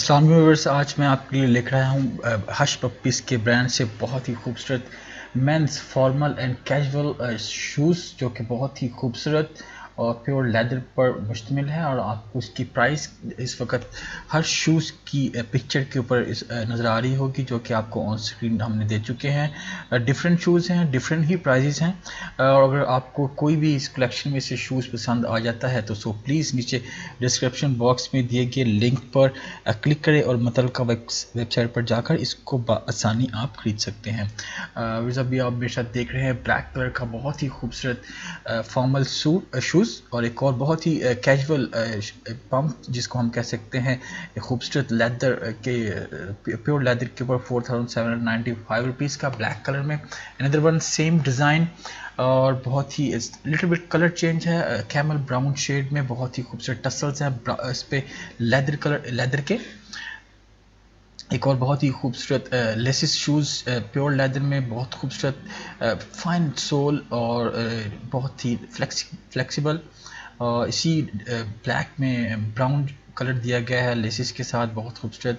السلام ویورس آج میں آپ کے لیے لکھ رہا ہوں ہش پپیس کے برانڈ سے بہت ہی خوبصورت mens formal and casual shoes جو کہ بہت ہی خوبصورت اور پیور لیدر پر مشتمل ہے اور آپ کو اس کی پرائس اس وقت ہر شوز کی پکچر کے اوپر نظر آ رہی ہوگی جو کہ آپ کو آن سکرین ہم نے دے چکے ہیں۔ ڈفرینٹ شوز ہیں ڈفرینٹ ہی پرائزز ہیں۔ اور اگر آپ کو کوئی بھی اس کلیکشن میں سے شوز پسند آ جاتا ہے تو سو پلیز نیچے ڈسکرپشن باکس میں دیے گئے لنک پر کلک کریں اور متعلقہ ویب سائٹ پر جا کر اس کو بآسانی آپ خرید سکتے ہیں۔ ابھی آپ میرے ساتھ دیکھ رہے ہیں بلیک کلر کا بہت ہی خوبصورت فارمل سوٹ شوز اور ایک اور بہت ہی کیجول پمپ جس کو ہم کہہ سکتے ہیں خوبصورت لیدر کے پیور لیدر کے اوپر four thousand seven ninety five rupees کا بلیک کلر میں اندر ون سیم ڈیزائن اور بہت ہی لٹل بٹ کلر چینج ہے کیمل براؤن شیڈ میں بہت ہی خوبصورت ٹسلز ہیں اس پہ لیدر کلر لیدر کے۔ ایک اور بہت ہی خوبصورت لیسس شوز پیور لیدر میں بہت خوبصورت فائن سول اور بہت ہی فلیکسیبل اسی بلیک میں براؤن کلر دیا گیا ہے لیسس کے ساتھ، بہت خوبصورت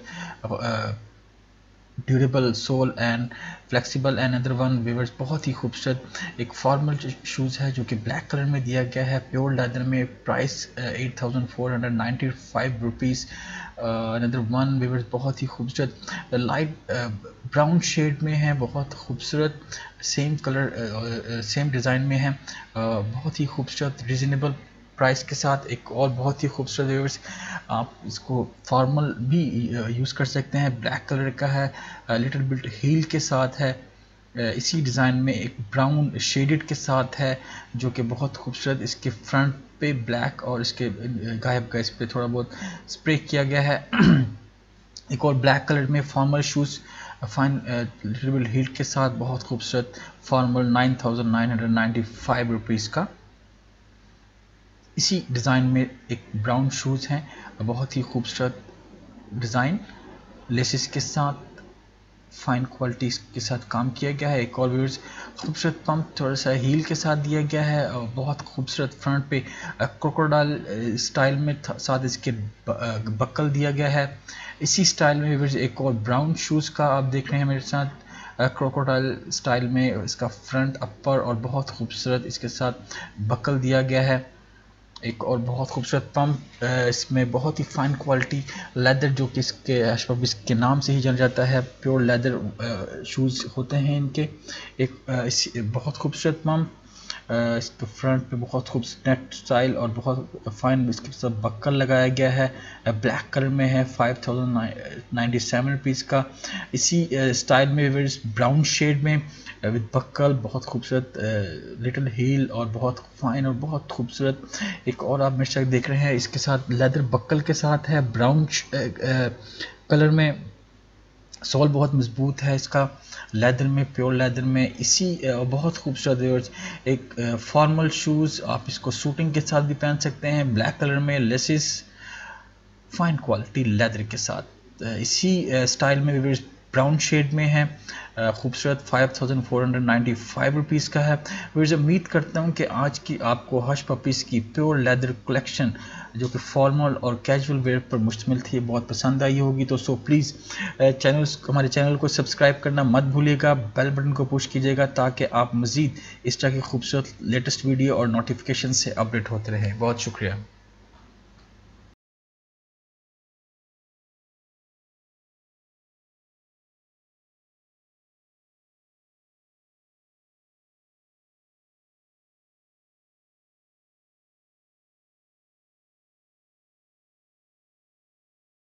durable sole and flexible and other one viewers بہت ہی خوبصورت ایک فارمل شوز ہے جو کہ بلیک کلر میں دیا گیا ہے پیور لیدر میں price at thousand four hundred ninety five rupees another one viewers بہت ہی خوبصورت لائٹ براؤن شیڈ میں ہے، بہت خوبصورت سیم کلر سیم ڈیزائن میں ہے۔ uh, بہت ہی خوبصورت ریزنیبل پرائس کے ساتھ ایک اور بہت ہی خوبصورت ویورز آپ اس کو فارمل بھی یوز کر سکتے ہیں۔ بلیک کلر کا ہے لٹل بلٹ ہیل کے ساتھ ہے۔ اسی ڈیزائن میں ایک براؤن شیڈڈ کے ساتھ ہے، جو کہ بہت خوبصورت۔ اس کے فرنٹ پہ بلیک اور اس کے غائب کا اس پہ تھوڑا بہت اسپرے کیا گیا ہے۔ ایک اور بلیک کلر میں formal shoes fine little heel کے ساتھ بہت خوبصورت۔ Formal nine thousand nine hundred ninety five rupees کا۔ اسی ڈیزائن میں ایک براؤن شوز ہیں، بہت ہی خوبصورت ڈیزائن۔ لیسز کے ساتھ فائن کوالٹی کے ساتھ کام کیا گیا ہے۔ ایک اور ویورز خوبصورت پمپ، تھوڑا سا ہیل کے ساتھ دیا گیا ہے اور بہت خوبصورت فرنٹ پہ کروکوڈال اسٹائل میں ساتھ اس کے بکل دیا گیا ہے۔ اسی اسٹائل میں ویورز ایک اور براؤن شوز کا آپ دیکھ رہے ہیں میرے ساتھ۔ کروکوڈال اسٹائل میں اس کا فرنٹ اپر اور بہت خوبصورت اس کے ساتھ بکل دیا گیا ہے۔ ایک اور بہت خوبصورت پمپ اس میں بہت ہی فائن کوالٹی لیدر جو کہ اس کے اشپبس کے نام سے ہی جان جاتا ہے پیور لیدر شوز ہوتے ہیں ان کے۔ ایک بہت خوبصورت پمپ اس پہ فرنٹ پہ بہت خوبصورت نیٹ اسٹائل اور بہت فائن اس کے ساتھ بکر لگایا گیا ہے۔ بلیک کلر میں ہے five thousand ninety seven rupees کا۔ اسی اسٹائل میں براؤن شیڈ میں وتھ بکل، بہت خوبصورت لٹل ہیل اور بہت فائن اور بہت خوبصورت۔ ایک اور آپ میرے شک دیکھ رہے ہیں، اس کے ساتھ لیدر بکل کے ساتھ ہے براؤن کلر میں۔ سول بہت مضبوط ہے، اس کا لیدر میں، پیور لیدر میں، اسی بہت خوبصورت ایک فارمل شوز آپ اس کو سوٹنگ کے ساتھ بھی پہن سکتے ہیں۔ بلیک کلر میں لیسز فائن کوالٹی لیدر کے ساتھ۔ اسی اسٹائل میں براؤن شیڈ میں ہے۔ خوبصورت 5495 روپیز کا ہے۔ ویرز امید کرتا ہوں کہ آج کی آپ کو ہش پپیز کی پیور لیدر کلیکشن جو کہ فارمل اور کیجول ویئر پر مشتمل تھی، بہت پسند آئی ہوگی۔ تو سو پلیز چینل، ہمارے چینل کو سبسکرائب کرنا مت بھولیے گا بیل بٹن کو پوش کیجیے گا تاکہ آپ مزید اس طرح کی خوبصورت لیٹسٹ ویڈیو اور نوٹیفیکیشن سے اپڈیٹ ہوتے رہیں۔ بہت شکریہ۔